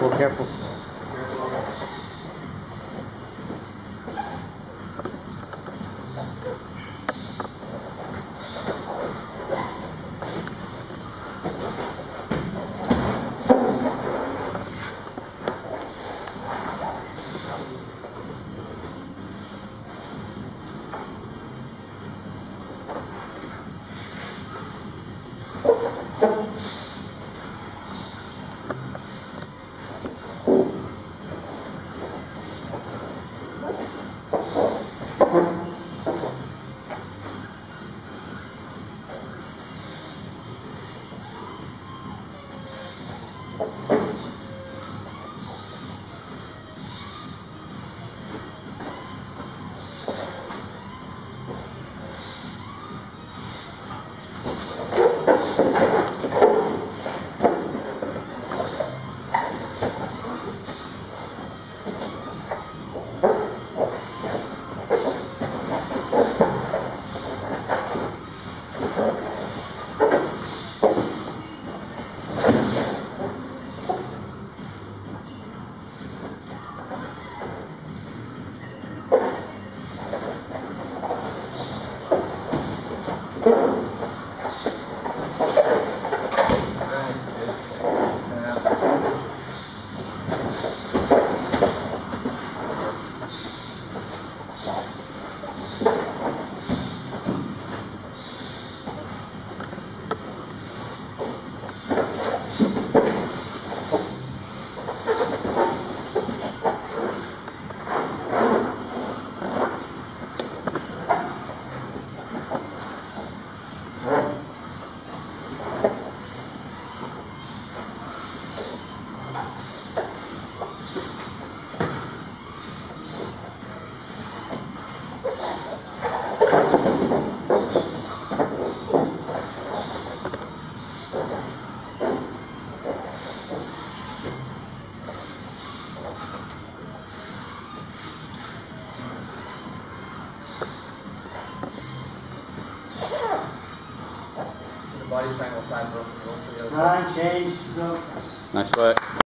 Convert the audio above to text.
poco a. The body triangle side broken. Go to the other side. Ron, change. Nice work.